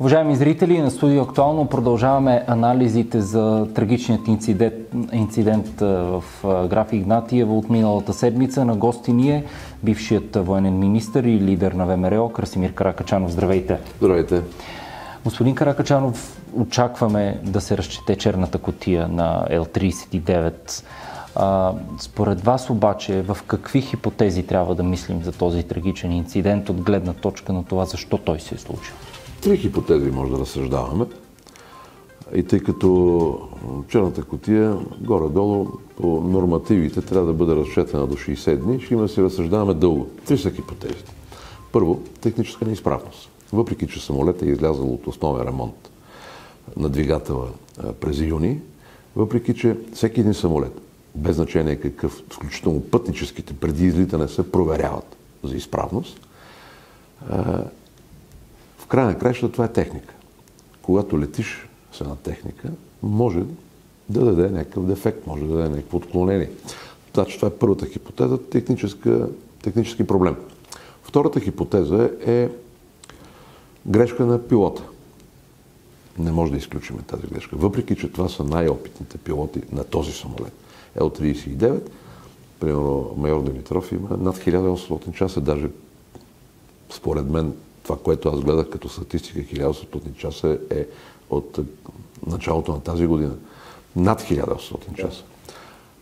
Уважаеми зрители, на студио Актуално продължаваме анализите за трагичният инцидент, инцидент в граф Игнатиева от миналата седмица. На гости ни е бившият военен министр и лидер на ВМРО Красимир Каракачанов. Здравейте! Здравейте! Господин Каракачанов, очакваме да се разчете черната котия на Л-39. А, според вас обаче, в какви хипотези трябва да мислим за този трагичен инцидент от гледна точка на това, защо той се е случил? Три хипотези може да разсъждаваме. И тъй като черната котия, горе-долу, по нормативите трябва да бъде разчетена до 60 дни, ще има да си разсъждаваме дълго. Три са хипотезите. Първо, техническа неизправност. Въпреки, че самолет е излязъл от основен ремонт на двигателя през юни, въпреки, че всеки един самолет, без значение какъв, включително пътническите преди излитане се проверяват за изправност, края на краища това е техника. Когато летиш с една техника, може да даде някакъв дефект, може да даде някакво отклонение. Значи това е първата хипотеза, технически проблем. Втората хипотеза е грешка на пилота. Не може да изключим тази грешка. Въпреки, че това са най-опитните пилоти на този самолет. Л-39, примерно майор Димитров има над 1800 часа, даже според мен това, което аз гледах като статистика, 1800 часа е от началото на тази година. Над 1800 часа.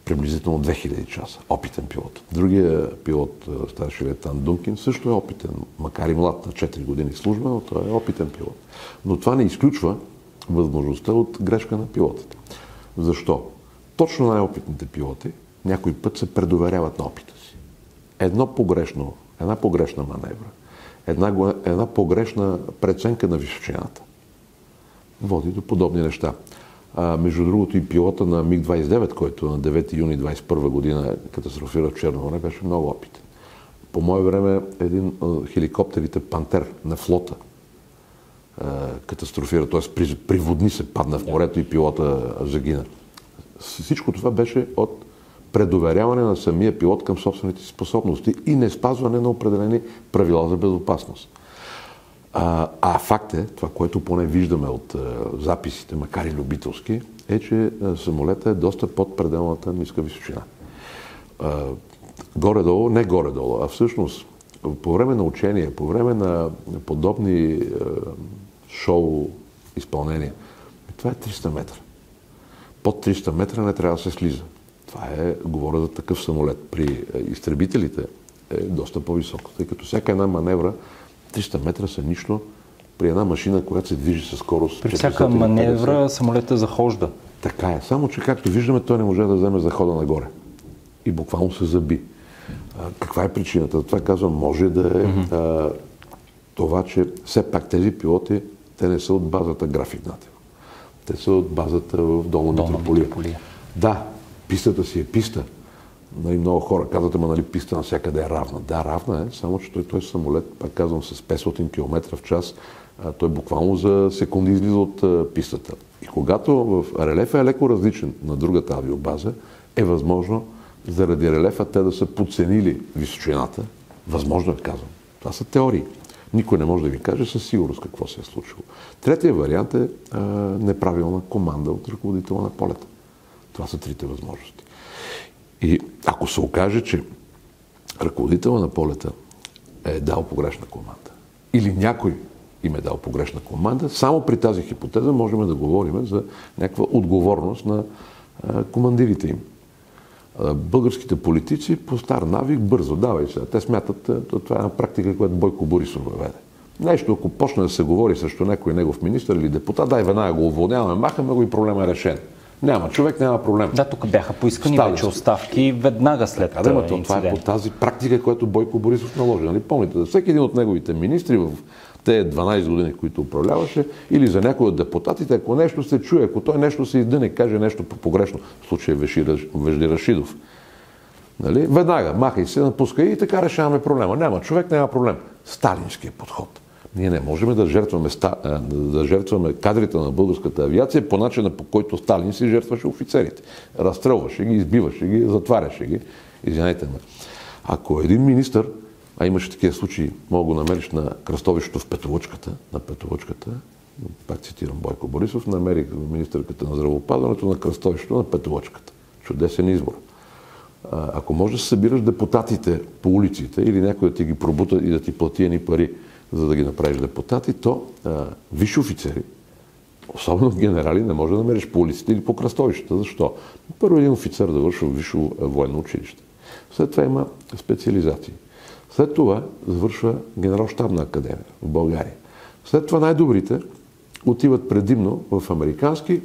Приблизително 2000 часа. Опитен пилот. Другия пилот, старши летан Дункин, също е опитен, макар и млад на 4 години служба, но той е опитен пилот. Но това не изключва възможността от грешка на пилотите. Защо? Точно най-опитните пилоти някой път се предоверяват на опита си. Едно погрешно, една погрешна маневра, една, една погрешна преценка на височината води до подобни неща. А, между другото и пилота на МиГ-29, който на 9 юни 21 година катастрофира в Черно море, беше много опитен. По мое време един а, хеликоптерите Пантер на флота а, катастрофира, т.е. приводни се падна в морето и пилота загина. Всичко това беше от предоверяване на самия пилот към собствените способности и не спазване на определени правила за безопасност. А, а факт е, това, което поне виждаме от а, записите, макар и любителски, е, че а, самолета е доста под пределната ниска височина. А, горе-долу, не горе-долу, а всъщност по време на учения, по време на подобни а, шоу изпълнения, това е 300 метра. Под 300 метра не трябва да се слиза. Това е, говоря за такъв самолет. При изтребителите е доста по-високо, тъй като всяка една маневра 300 метра са нищо при една машина, която се движи със скорост. При всяка маневра самолета захожда. Така е. Само, че както виждаме, той не може да вземе захода нагоре. И буквално се заби. А, каква е причината? Това казвам, може да е mm-hmm. а, това, че все пак тези пилоти, те не са от базата графигната. Те са от базата в Долна Митрополия. Да, пистата си е писта. Нали, много хора казват, ама нали, писта навсякъде е равна. Да, равна е, само че той, той самолет, пак казвам, с 500 км в час, а, той буквално за секунди излиза от а, пистата. И когато в релефа е леко различен на другата авиобаза, е възможно заради релефа те да са подценили височината. Възможно е, казвам. Това са теории. Никой не може да ви каже със сигурност какво се е случило. Третия вариант е а, неправилна команда от ръководителя на полета. Това са трите възможности. И ако се окаже, че ръководителя на полета е дал погрешна команда, или някой им е дал погрешна команда, само при тази хипотеза можем да говорим за някаква отговорност на командирите им. Българските политици по стар навик бързо, давай сега. Те смятат, това е една практика, която Бойко Борисов въведе. Нещо, ако почне да се говори срещу някой негов министр или депутат, дай веднага го уволняваме, махаме го и проблема е решен. Няма човек, няма проблем. Да, тук бяха поискани Стали вече оставки веднага след така, да, това е по тази практика, която Бойко Борисов наложи. Нали? Помните, за всеки един от неговите министри в тези 12 години, които управляваше, или за някой от депутатите, ако нещо се чуе, ако той нещо се издъне, каже нещо погрешно, в случая Вежди Рашидов, нали? веднага махай се, напускай и така решаваме проблема. Няма човек, няма проблем. Сталинския подход. Ние не можем да жертваме, да жертваме кадрите на българската авиация по начина по който Сталин си жертваше офицерите. Разстрелваше ги, избиваше ги, затваряше ги. Извинете ме. Ако един министр, а имаше такива случаи, мога го намериш на кръстовището в Петолъчката, на Петолъчката, пак цитирам Бойко Борисов, намерих министърката на здравеопазването на кръстовището на Петолочката. Чудесен избор. Ако можеш да събираш депутатите по улиците или някой да ти ги пробута и да ти плати едни пари, за да ги направиш депутати, то а, висши офицери, особено генерали, не може да намериш по улиците или по кръстовищата. Защо? Първо един офицер да върши висше военно училище. След това има специализации. След това завършва генерал-штабна академия в България. След това най-добрите отиват предимно в американски,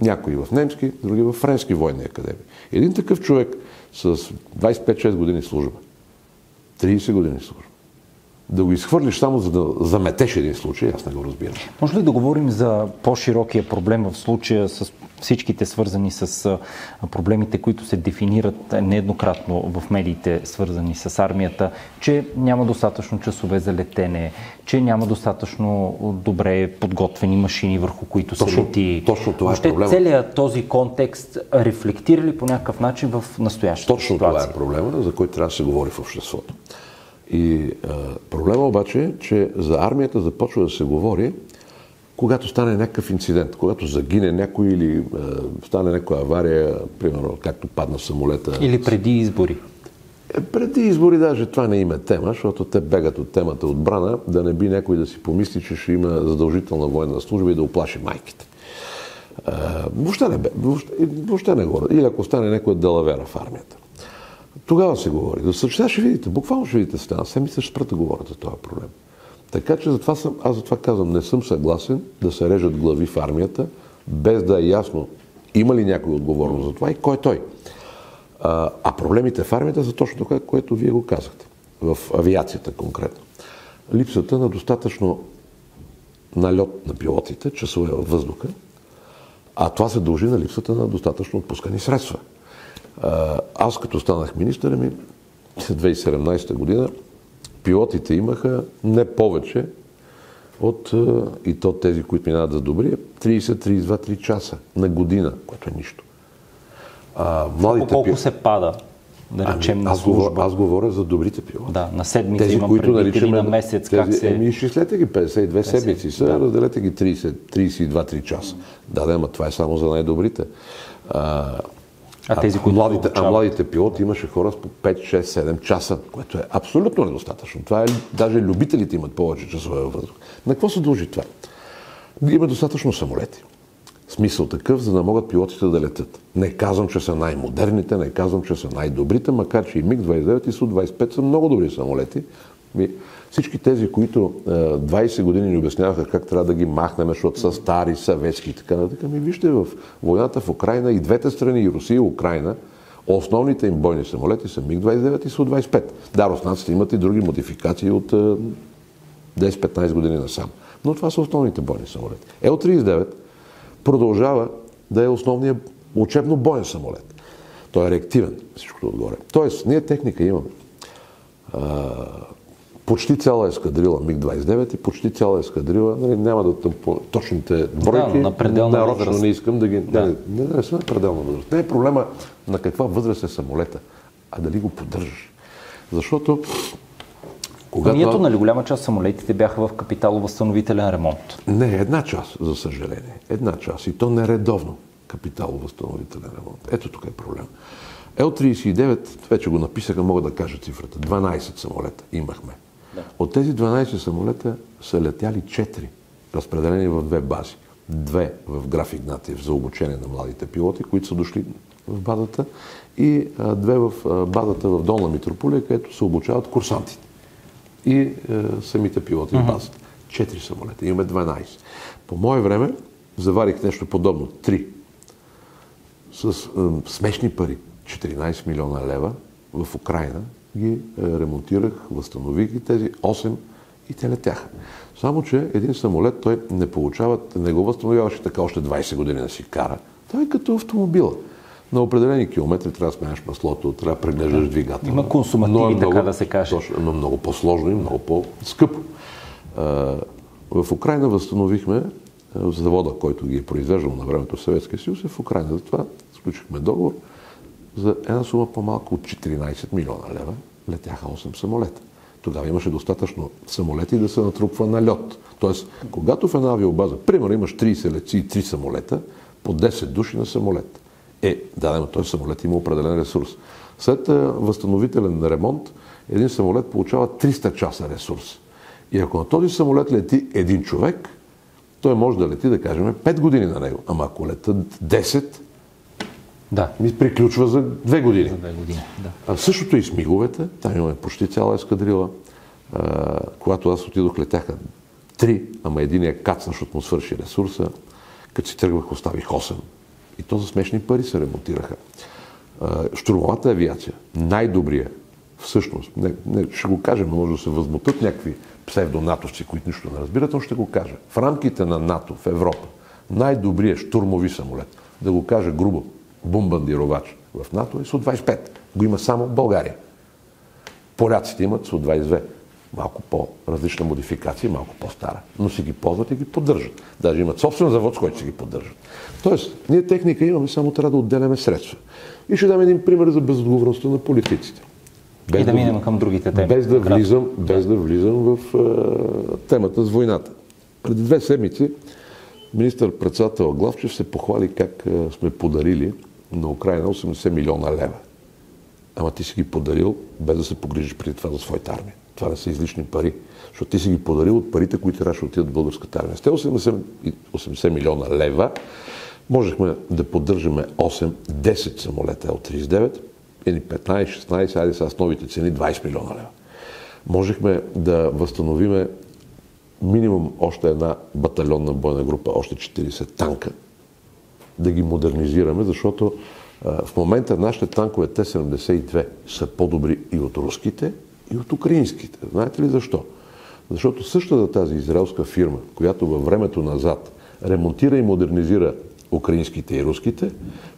някои в немски, други в френски военни академии. Един такъв човек с 25-6 години служба, 30 години служба, да го изхвърлиш само за да заметеш един случай, аз не го разбирам. Може ли да говорим за по-широкия проблем в случая с всичките свързани с проблемите, които се дефинират нееднократно в медиите, свързани с армията, че няма достатъчно часове за летене, че няма достатъчно добре подготвени машини, върху които точно, се лети. Точно това Въобще, е проблема. Целият този контекст рефлектира ли по някакъв начин в настоящата Точно ситуация? това е проблема, за който трябва да се говори в обществото. И а, проблема обаче е, че за армията започва да се говори, когато стане някакъв инцидент, когато загине някой или а, стане някаква авария, примерно както падна самолета. Или преди избори. Е, преди избори даже това не има тема, защото те бегат от темата отбрана, да не би някой да си помисли, че ще има задължителна военна служба и да оплаши майките. А, въобще не, въобще, въобще не говоря. Или ако стане някой далавера в армията. Тогава се говори. За сега ще видите, буквално ще видите стена. Седмица ще спрат да говорят за този проблем. Така че затова съм, аз затова казвам, не съм съгласен да се режат глави в армията, без да е ясно има ли някой отговорност за това и кой е той. А, а проблемите в армията са точно това, което вие го казахте. В авиацията конкретно. Липсата на достатъчно налет на пилотите, часове във въздуха, а това се дължи на липсата на достатъчно отпускани средства. Аз като станах министър ми 2017 година, пилотите имаха не повече от, и то тези, които минават за добри, 30-32-3 часа на година, което е нищо. А, младите колко пил... се пада? Да ами, речем ами, аз, говоря, аз говоря за добрите пилоти. Да, на седмица тези, имам които наричаме, на месец. Тези, как се... Еми, изчислете ги 52 седмици, са, да. разделете ги 30, 32-3 часа. Да, да, ама това е само за най-добрите. А, а, тези, които младите, а младите пилоти имаше хора с по 5, 6, 7 часа, което е абсолютно недостатъчно. Това е, даже любителите имат повече часове във въздух. На какво се дължи това? Има достатъчно самолети. Смисъл такъв, за да могат пилотите да летят. Не казвам, че са най-модерните, не казвам, че са най-добрите, макар че и МиГ-29 и Су-25 са много добри самолети. Всички тези, които 20 години ни обясняваха как трябва да ги махнем, защото са стари, съветски и така нататък, ми вижте в войната в Украина и двете страни, и Русия и Украина, основните им бойни самолети са МиГ-29 и Су-25. Да, руснаците имат и други модификации от 10-15 години насам. Но това са основните бойни самолети. Ел-39 продължава да е основният учебно боен самолет. Той е реактивен, всичкото отгоре. Тоест, ние техника имаме почти цяла ескадрила МиГ-29 и почти цяла ескадрила, нали, няма да тъм по точните бройки, да, на нарочно възраст. не искам да ги... Да. Не, не, не, не са на пределна възраст. Не е проблема на каква възраст е самолета, а дали го поддържаш. Защото когато... Нието, нали, голяма част самолетите бяха в капиталовъзстановителен ремонт. Не, една част, за съжаление. Една част. И то нередовно капиталовъзстановителен ремонт. Ето тук е проблем. Л-39, вече го написаха, мога да кажа цифрата. 12 самолета имахме. Да. От тези 12 самолета са летяли 4, разпределени в две бази. Две в Граф Игнатиев за обучение на младите пилоти, които са дошли в базата, и а, две в а, базата в Долна Митрополия, където се обучават курсантите и а, е, самите пилоти uh-huh. в базата. Четири самолета. Имаме 12. По мое време заварих нещо подобно. Три. С а, смешни пари. 14 милиона лева в Украина ги е, ремонтирах, възстанових ги тези 8 и те летяха. Само, че един самолет той не получава, не го възстановяваше така още 20 години да си кара. Той е като автомобила. На определени километри трябва да сменяш маслото, трябва да преглеждаш двигател. Има консумативи, е много, така да се каже. Точно, но много по-сложно и много по-скъпо. В Украина възстановихме завода, който ги е произвеждал на времето в Съветския съюз, е в Украина. Затова сключихме договор за една сума по-малко от 14 милиона лева летяха 8 самолета. Тогава имаше достатъчно самолети да се натрупва на лед. Тоест, когато в една авиобаза, примерно имаш 30 летци и 3 самолета, по 10 души на самолет. Е, да, но този самолет има определен ресурс. След възстановителен ремонт, един самолет получава 300 часа ресурс. И ако на този самолет лети един човек, той може да лети, да кажем, 5 години на него. Ама ако летат 10, да. ми приключва за 2 години. За 2 години, да. А същото и с миговете, там имаме почти цяла ескадрила. А, когато аз отидох, летяха три, ама един е кацна, защото му свърши ресурса. Като си тръгвах, оставих 8. И то за смешни пари се ремонтираха. А, штурмовата авиация, най-добрия, всъщност, не, не, ще го кажем, може да се възмутат някакви псевдонатовци, които нищо не разбират, но ще го кажа. В рамките на НАТО в Европа най-добрият штурмови самолет, да го кажа грубо, бомбандировач в НАТО е Су-25. Го има само България. Поляците имат Су-22. Малко по-различна модификация, малко по-стара. Но си ги ползват и ги поддържат. Даже имат собствен завод, с който си ги поддържат. Тоест, ние техника имаме, само трябва да отделяме средства. И ще дам един пример за безотговорността на политиците. Без и да, да минем към другите теми. Без да влизам, без да влизам в а, темата с войната. Преди две седмици министър-председател Главчев се похвали как а, сме подарили на Украина 80 милиона лева. Ама ти си ги подарил без да се погрижиш преди това за своята армия. Това не са излишни пари, защото ти си ги подарил от парите, които трябваше да отидат в българската армия. С те 80, 80 милиона лева можехме да поддържаме 8-10 самолета Л-39 или 15-16, айде с новите цени 20 милиона лева. Можехме да възстановиме минимум още една батальонна бойна група, още 40 танка, да ги модернизираме, защото в момента нашите танкове Т-72 са по-добри и от руските, и от украинските. Знаете ли защо? Защото същата тази израелска фирма, която във времето назад ремонтира и модернизира украинските и руските,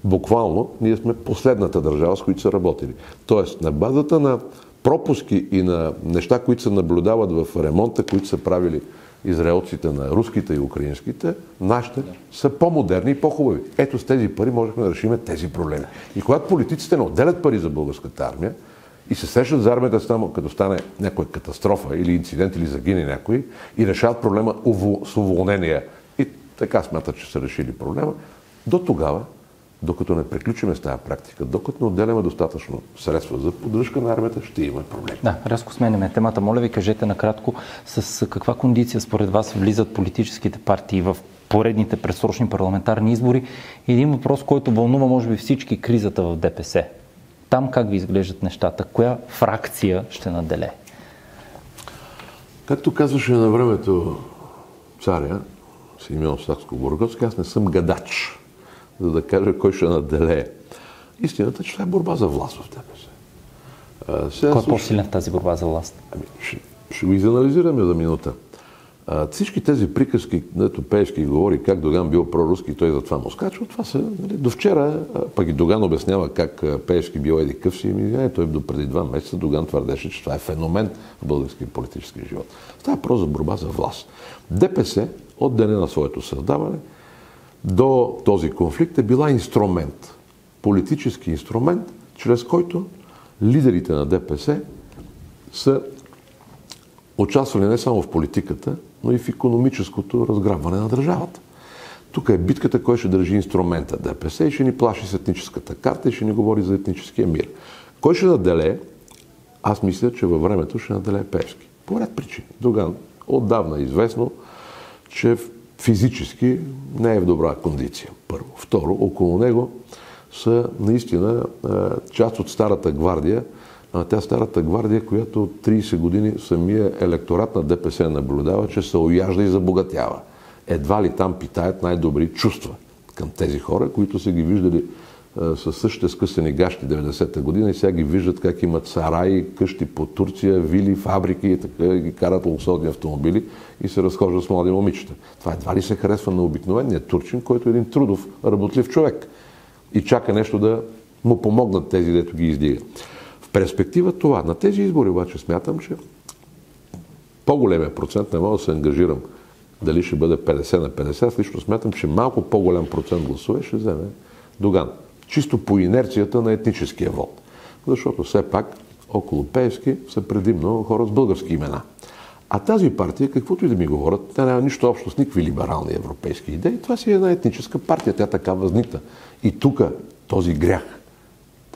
буквално ние сме последната държава, с които са работили. Тоест, на базата на пропуски и на неща, които се наблюдават в ремонта, които са правили израелците на руските и украинските, нашите са по-модерни и по-хубави. Ето с тези пари можехме да решим тези проблеми. И когато политиците не отделят пари за българската армия и се срещат за армията само като стане някоя катастрофа или инцидент или загине някой и решават проблема с уволнения и така смятат, че са решили проблема, до тогава докато не приключиме с тази практика, докато не отделяме достатъчно средства за поддръжка на армията, ще има проблеми. Да, рязко сменяме темата. Моля ви, кажете накратко с каква кондиция според вас влизат политическите партии в поредните пресрочни парламентарни избори. Един въпрос, който вълнува, може би, всички кризата в ДПС. Там как ви изглеждат нещата? Коя фракция ще наделе? Както казваше на времето царя Симеон Сакско-Бургоцки, аз не съм гадач за да кажа кой ще наделее. Истината, че това е борба за власт в ДПС. Сега кой е по-силен в тази борба за власт? Ами, ще, ще го изанализираме за минута. А, всички тези приказки, дето Пеевски говори как Доган бил проруски той затова му скачва, това са нали, до вчера, пък и Доган обяснява как Пеевски бил еди къв си и ми, е, той до преди два месеца Доган твърдеше, че това е феномен в българския политически живот. Става просто за борба за власт. ДПС от деня на своето създаване до този конфликт е била инструмент, политически инструмент, чрез който лидерите на ДПС са участвали не само в политиката, но и в економическото разграбване на държавата. Тук е битката, кой ще държи инструмента ДПС и ще ни плаши с етническата карта и ще ни говори за етническия мир. Кой ще наделе? Аз мисля, че във времето ще наделе Певски. По ред причини. Доган отдавна е известно, че физически не е в добра кондиция. Първо. Второ, около него са наистина част от Старата гвардия, тя Старата гвардия, която от 30 години самия електорат на ДПС наблюдава, че се ояжда и забогатява. Едва ли там питаят най-добри чувства към тези хора, които са ги виждали със същите скъсани гащи 90-та година и сега ги виждат как имат сараи, къщи по Турция, вили, фабрики и така ги карат луксозни автомобили и се разхождат с млади момичета. Това едва ли се харесва на обикновения турчин, който е един трудов, работлив човек и чака нещо да му помогнат тези, дето ги издига. В перспектива това, на тези избори обаче смятам, че по-големия процент не мога да се ангажирам дали ще бъде 50 на 50. Аз лично смятам, че малко по-голям процент гласове ще вземе Доган чисто по инерцията на етническия вод. Защото все пак около Пеевски са предимно хора с български имена. А тази партия, каквото и да ми говорят, тя няма нищо общо с никакви либерални европейски идеи. Това си е една етническа партия. Тя така възникна. И тук този грях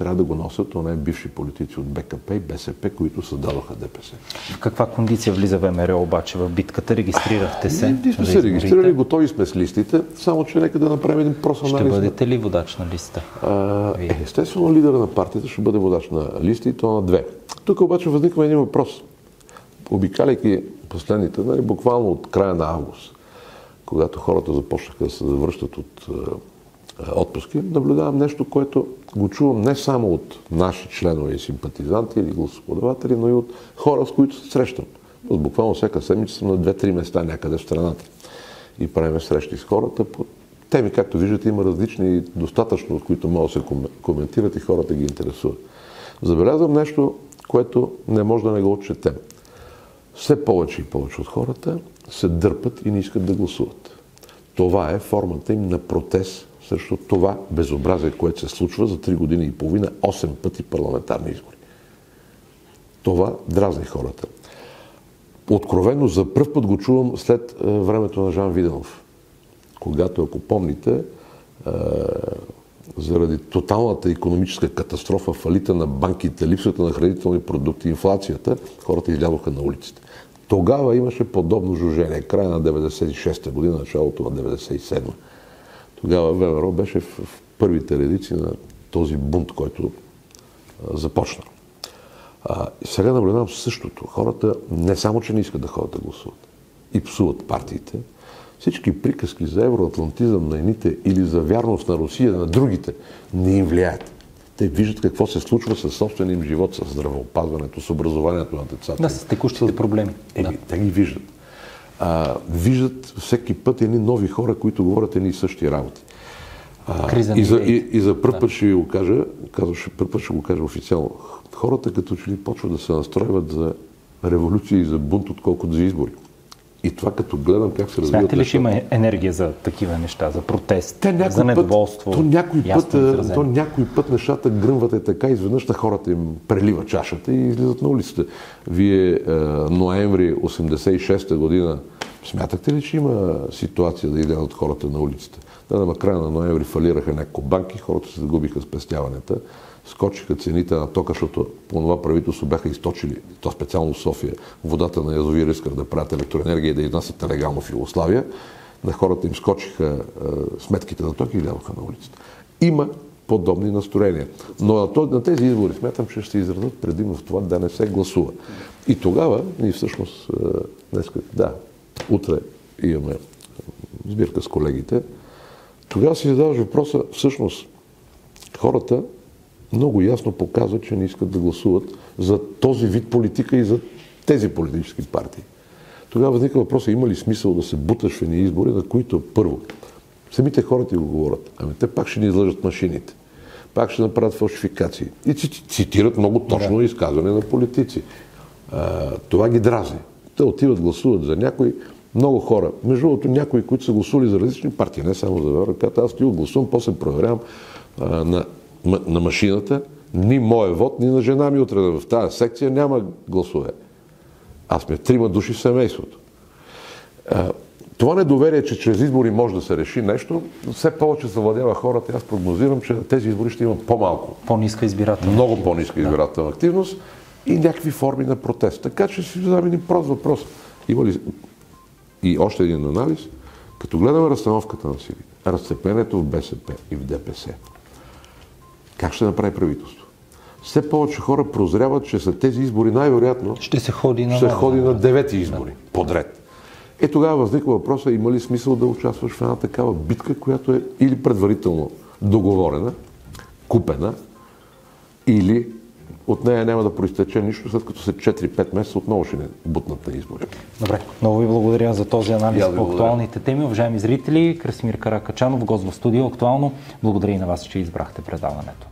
трябва да го носят оне бивши политици от БКП и БСП, които създадоха ДПС. В каква кондиция влиза ВМРО обаче в битката? Регистрирахте се? Ние сме се регистрирали, готови сме с листите, само че нека да направим един прост анализ. Ще бъдете ли водач на листа? А, естествено, лидера на партията ще бъде водач на листи и то на две. Тук обаче възниква един въпрос. Обикаляйки последните, нали, буквално от края на август, когато хората започнаха да се завръщат от отпуски, наблюдавам нещо, което го чувам не само от наши членове и симпатизанти или гласоподаватели, но и от хора, с които се срещам. Буквално всяка седмица съм на две-три места някъде в страната и правим срещи с хората по теми, както виждате, има различни и достатъчно, от които могат да се коментират и хората ги интересуват. Забелязвам нещо, което не може да не го отчетем. Все повече и повече от хората се дърпат и не искат да гласуват. Това е формата им на протест срещу това безобразие, което се случва за 3 години и половина, 8 пъти парламентарни избори. Това дразни хората. Откровено за първ път го чувам след е, времето на Жан Виденов, когато, ако помните, е, заради тоталната економическа катастрофа, фалита на банките, липсата на хранителни продукти, инфлацията, хората излязоха на улиците. Тогава имаше подобно жужение. Края на 96-та година, началото на 97-та. Тогава ВМРО беше в, в първите редици на този бунт, който а, започна. А, сега наблюдавам същото. Хората не само, че не искат да ходят да гласуват и псуват партиите, всички приказки за евроатлантизъм на едните или за вярност на Русия на другите не им влияят. Те виждат какво се случва с собствения им живот, с здравеопазването, с образованието на децата. Да, с текущите с... проблеми. Еми, да. те ги виждат а, виждат всеки път едни нови хора, които говорят едни и същи работи. А, и, за, и, и за първ път ще го кажа, казваше, първ път ще го кажа официално. Хората като че ли почват да се настройват за революция и за бунт, отколкото за избори. И това като гледам как се развиват Смятате ли, че има енергия за такива неща, за протест, Те за недоволство? Път, то, някой път, то някой път нещата гръмват е така, изведнъж на хората им прелива чашата и излизат на улицата. Вие е, ноември 86 година смятахте ли, че има ситуация да излязат хората на улицата? Да, на края на ноември фалираха няколко банки, хората се загубиха спестяванията скочиха цените на тока, защото по това правителство бяха източили, то специално в София, водата на язовир искат да правят електроенергия и да изнасят нелегално в Югославия. На хората им скочиха е, сметките на токи и ляваха на улицата. Има подобни настроения. Но на тези избори смятам, че ще се изразят предимно в това да не се гласува. И тогава, ние всъщност е, днес, да, утре имаме сбирка с колегите, тогава си задаваш въпроса, всъщност, хората много ясно показва, че не искат да гласуват за този вид политика и за тези политически партии. Тогава възниква въпроса, има ли смисъл да се буташ в едни избори, на които първо, самите хора ти го говорят, ами те пак ще ни излъжат машините, пак ще направят фалшификации и цитират много точно да. изказване на политици. А, това ги дразни. Те отиват, гласуват за някой, много хора. Между другото, някои, които са гласували за различни партии, не само за ВРК, аз ти гласувам, после проверявам а, на на машината, ни моя вод, ни на жена ми утре в тази секция няма гласове. Аз сме трима души в семейството. Това недоверие, че чрез избори може да се реши нещо, все повече завладява хората. Аз прогнозирам, че тези избори ще имат по-малко. По-ниска избирателна Много по-ниска избирателна да. активност и някакви форми на протест. Така че си задам един прост въпрос. Има ли... И още един анализ. Като гледаме разстановката на сили, разцеплението в БСП и в ДПС, как ще направи правителство? Все повече хора прозряват, че след тези избори най-вероятно ще се ходи на, ще ходи на девети избори да. подред. Е тогава възниква въпроса, има ли смисъл да участваш в една такава битка, която е или предварително договорена, купена, или от нея няма да проистече нищо, след като след 4-5 месеца отново ще не бутнат на избори. Добре, много ви благодаря за този анализ по актуалните теми. Уважаеми зрители, Красимир Каракачанов, гост в студио Актуално. Благодаря и на вас, че избрахте предаването.